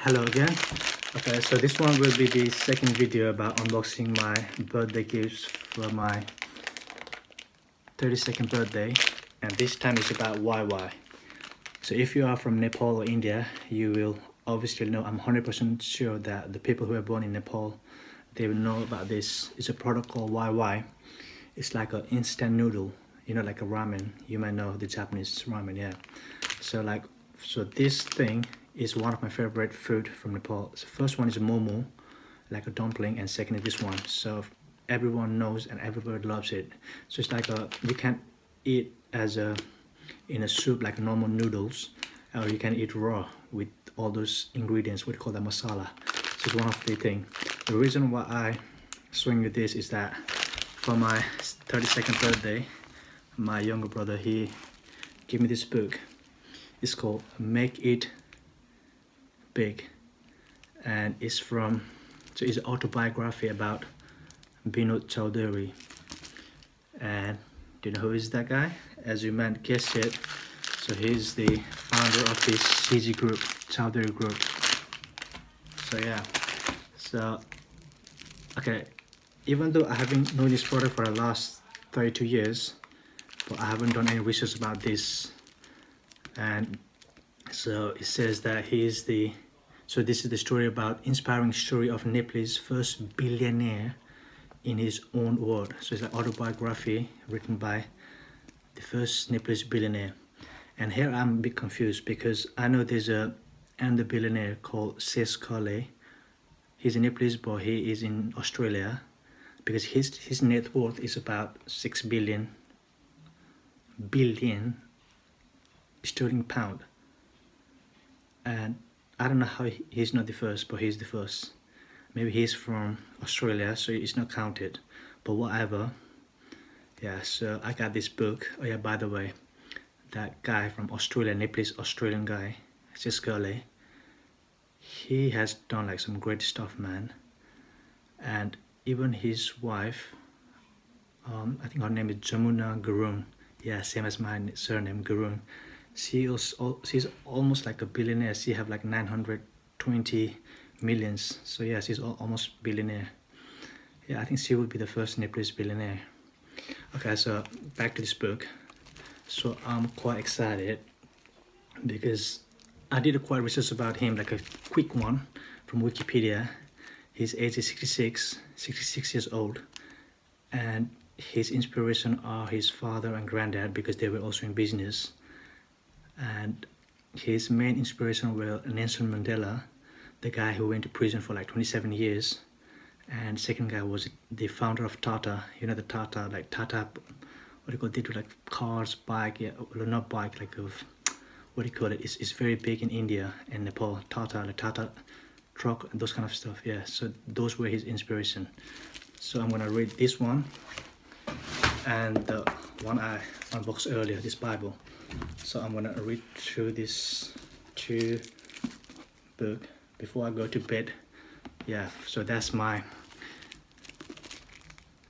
hello again. Okay so this one will be the second video about unboxing my birthday gifts for my 32nd birthday and this time it's about Wai Wai so if you are from Nepal or India you will obviously know I'm 100% sure that the people who are born in Nepal they will know about this. It's a product called Wai Wai it's like an instant noodle you know like a ramen. You might know the Japanese ramen yeah. So like so this thing is one of my favorite food from Nepal. So first one is momo, like a dumpling, and second is this one. So everyone knows and everybody loves it. So it's like a you can eat as a in a soup like normal noodles, or you can eat raw with all those ingredients. What call that masala. So it's one of the thing. The reason why I swing with this is that for my 32nd birthday, my younger brother he gave me this book. It's called Make It big. And it's from so it's autobiography about Binod Chaudhary. And do you know who is that guy? As you might guess it so he's the founder of this CG group Chaudhary group. So yeah. So okay. Even though I haven't known this product for the last 32 years but I haven't done any research about this. And so it says that he is the so this is the story about inspiring story of Nepal's first billionaire in his own word. So it's an autobiography written by the first Nepalese billionaire. And here I'm a bit confused because I know there's a and the billionaire called Shesh Ghale. He's a Nepalese boy, he is in Australia because his his net worth is about six billion billion sterling pound. And I don't know how he's not the first, but he's the first. Maybe he's from Australia, so he's not counted. But whatever. Yeah, so I got this book. Oh yeah, by the way, that guy from Australia, Nepalese Australian guy, Shesh Ghale, he has done like some great stuff, man. And even his wife, um, I think her name is Jamuna Gurung. Yeah, same as my surname, Gurung she was she's almost like a billionaire. She have like 920 millions. So yeah she's almost billionaire. Yeah i think she will be the first nepalese billionaire. Okay so back to this book. So i'm quite excited because i did a quite research about him like a quick one from wikipedia. His age is 66 66 years old. And his inspiration are his father and granddad because they were also in business and his main inspiration were Nelson Mandela, the guy who went to prison for like 27 years, and second guy was the founder of Tata. You know the Tata, like Tata, what do you call it? They do like cars, bike, yeah, not bike, like of what do you call it? It's, it's very big in India and Nepal. Tata, like Tata truck, those kind of stuff. Yeah, so those were his inspiration. So I'm gonna read this one and the one I unboxed earlier, this Bible so I'm gonna read through this two book before I go to bed. Yeah so that's my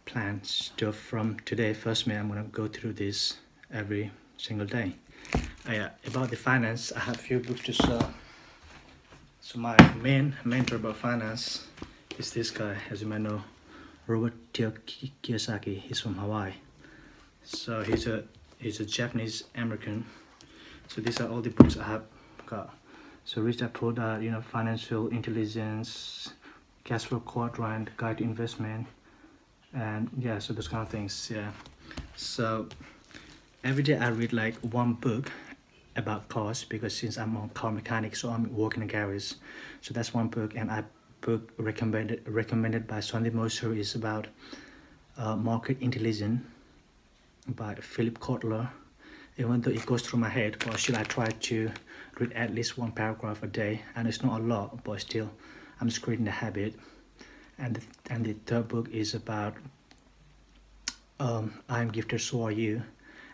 plan so from today. First May I'm gonna go through this every single day. Uh, about the finance I have a few books to sell. So my main mentor about finance is this guy. As you might know Robert. Kiyosaki. He's from Hawaii. So he's a he's a Japanese American. So these are all the books I have got. So Dad Poor Dad you know financial intelligence cash flow quadrant guide to investment and yeah so those kind of things yeah. So every day I read like one book about cars because since I'm a car mechanic so I'm working in a garage. So that's one book and I book recommended recommended by Sandeep Maheshwari is about uh, market intelligence by Philip Kotler. Even though it goes through my head but still I try to read at least one paragraph a day and it's not a lot but still I'm just creating the habit. And the, and the third book is about um, I'm gifted so are you.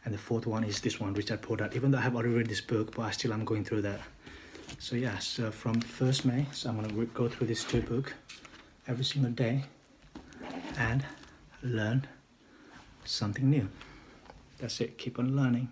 And the fourth one is this one Rich Dad Poor Dad even though I have already read this book but I still am going through that. So yeah so from 1st May so I'm gonna go through this two book every single day and learn something new that's it. Keep on learning